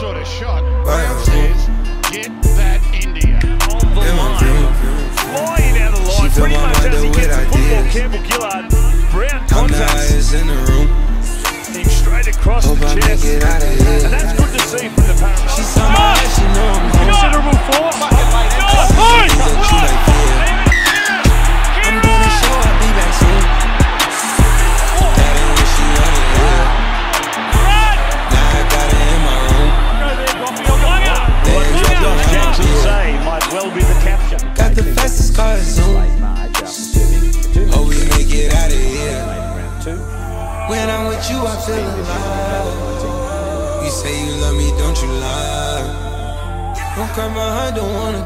sort of shot. Brown get that India. On the In line. Flying out of the line, pretty much as he gets to football. Campbell Gillard, Brown the contacts highest in the room. him straight across Hope the chest. it out of And that's good to see When I'm with you, I feel alive. You say you love me, don't you lie? Don't cry my heart, don't wanna.